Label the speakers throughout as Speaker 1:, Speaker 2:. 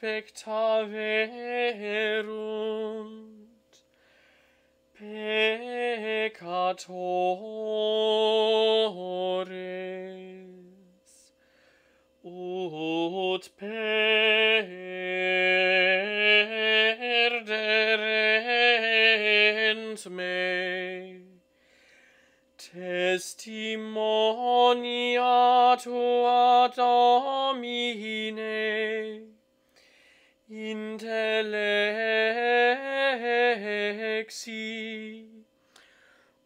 Speaker 1: spectaverunt. Peccator intellexi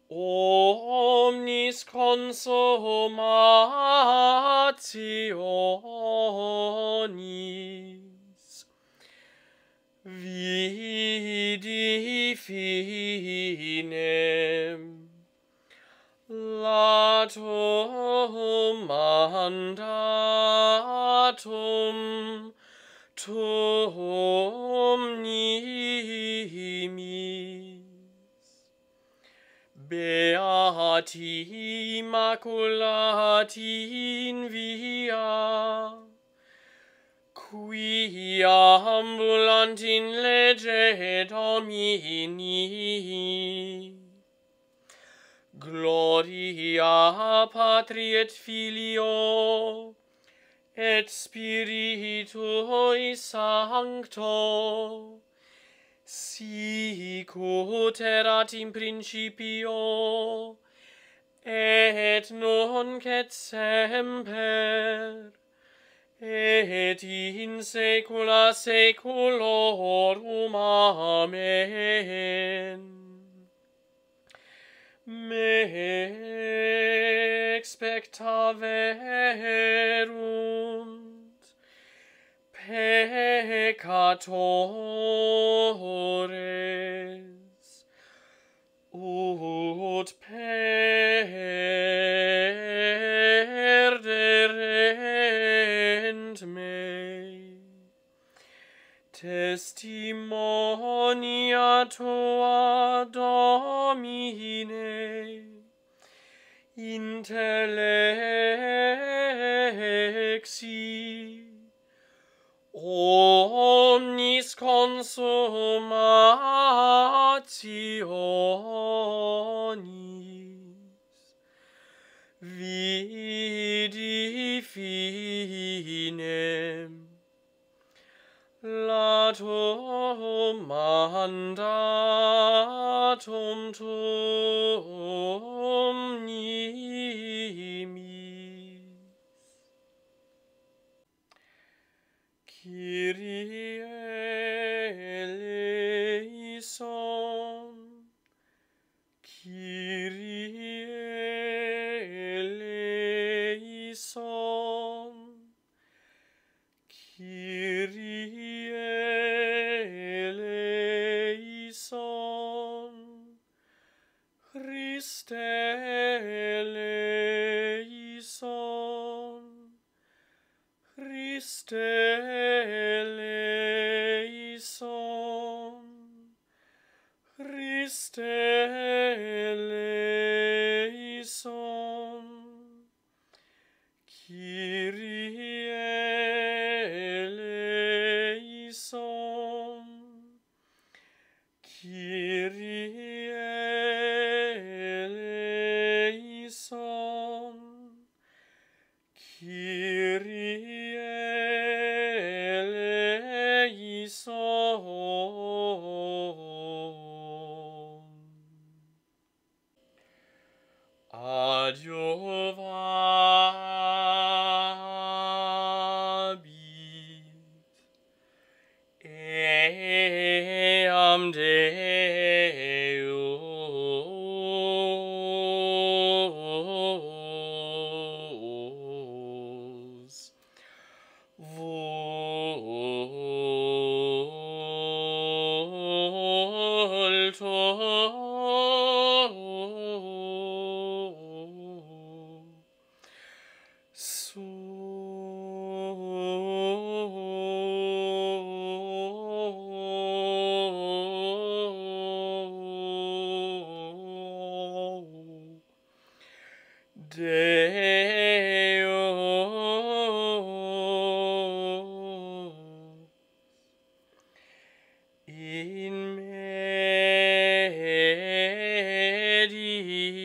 Speaker 1: omnis consummationis vidi finem latum mandatum omnis beati immaculati in via qui ambulant in lege domini gloria patri et filio et spiritui sancto sic ut erat in principio et nunc et semper et in saecula saeculorum amen. Me expectaverunt peccatores ut perderent me Testimonia Tua Domine, intellexi, omnis consumationis, vidi finem, latum mandatum tuum nimis. Kyrie stay. Bye.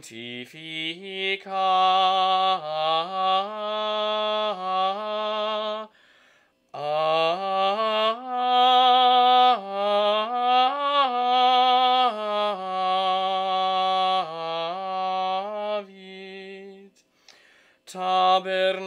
Speaker 1: sanctifica avit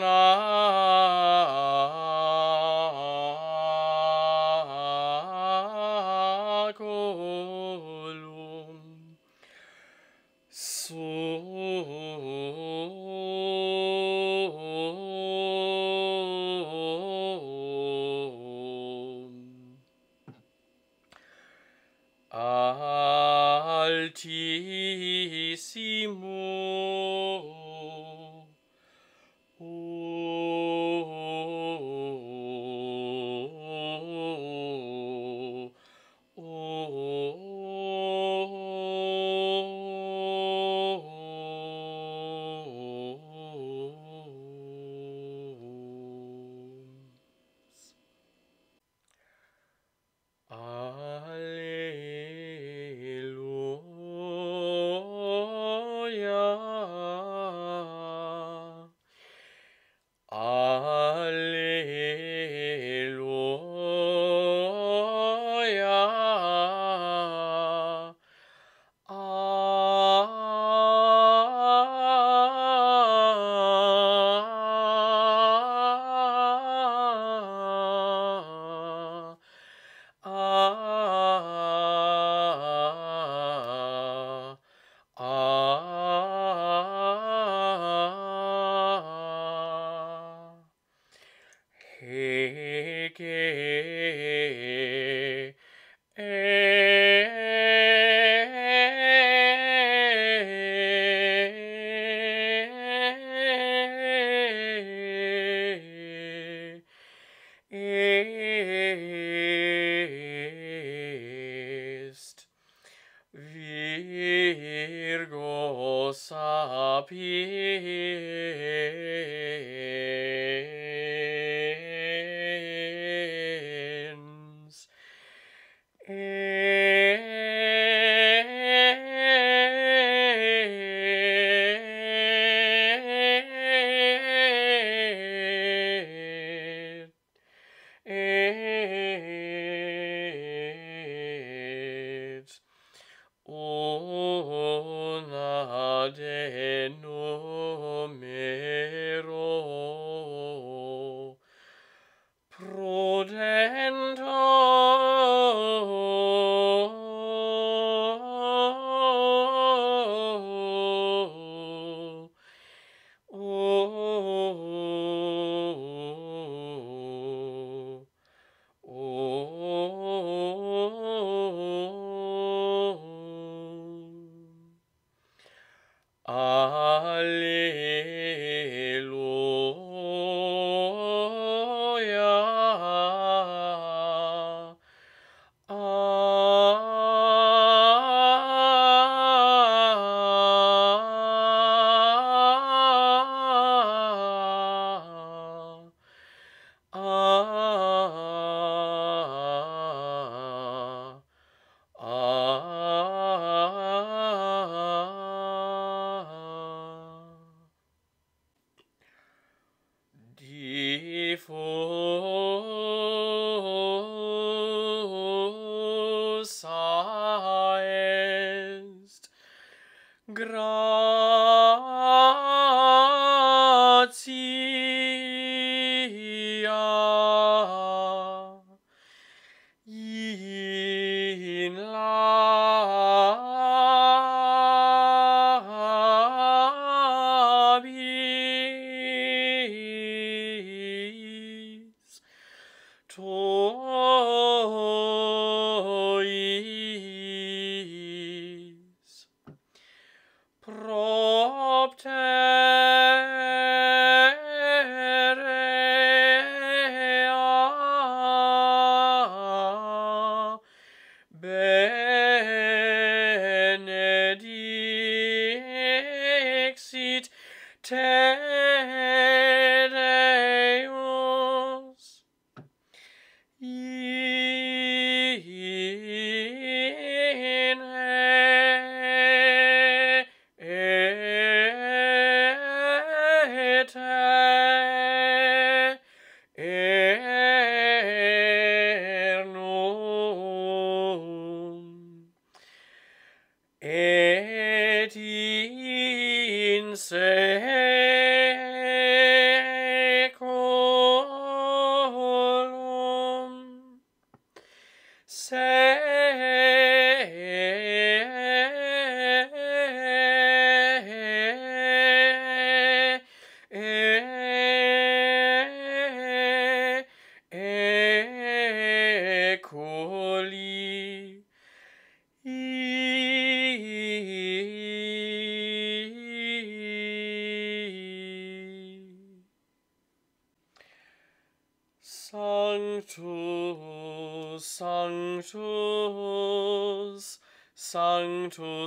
Speaker 1: Say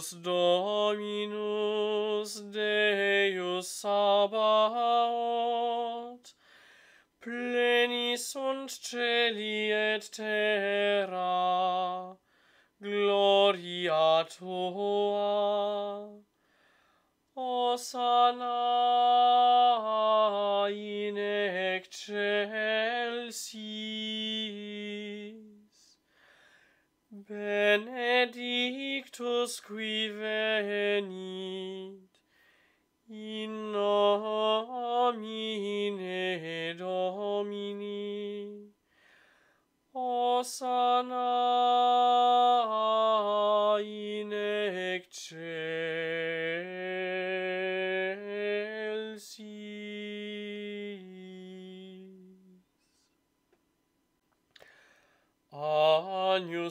Speaker 1: Sanctus Dominus Deus Sabaoth, pleni sunt celi et terra, gloria Tua. Osana in excelsis benedictus qui venit, in nomine Domini, Hosanna,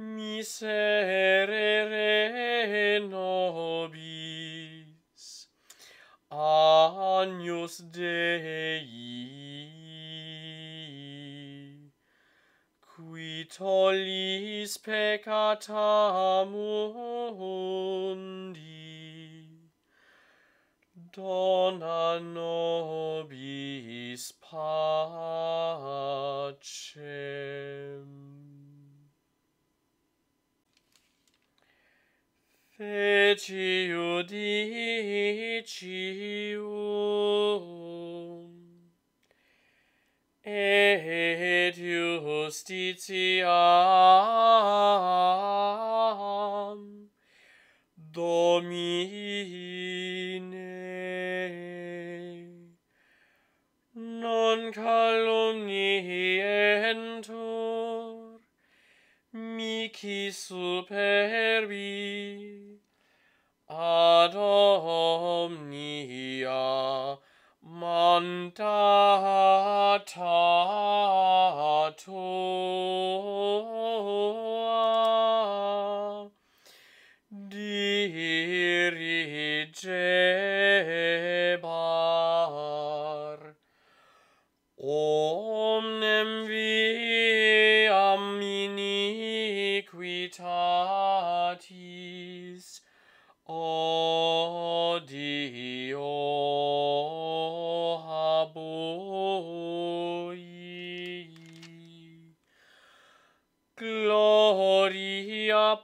Speaker 1: miserere nobis. Agnus Dei qui tollis peccata mundi dona nobis pacem. feci judicium, et justitiam Domine. Non calumnientur, mihi super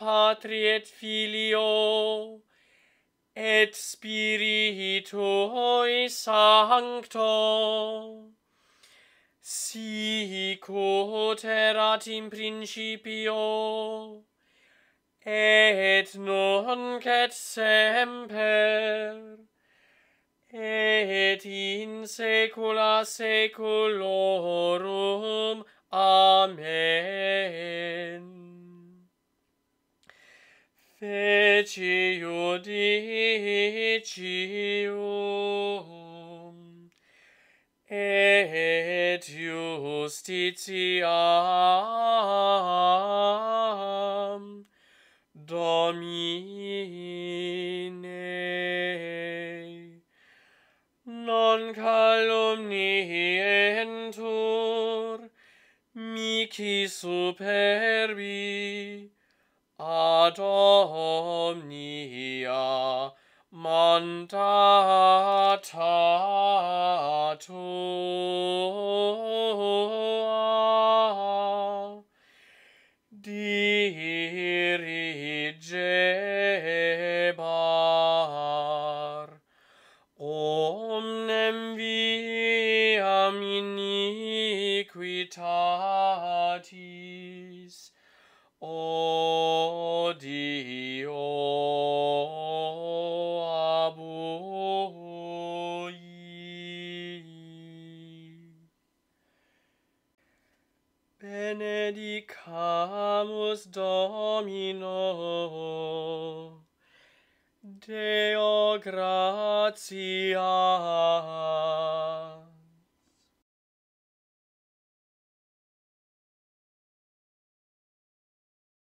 Speaker 1: Patri et Filio et Spiritui Sancto sic ut erat in principio et nunc et semper et in saecula saeculorum. Amen feci judicium et justitiam domine. Non calumnientur mihi superbi ad omnia mandata tua dirigebar. Omnem viam iniquitatis O abui. Benedicamus Domino. Deo gratias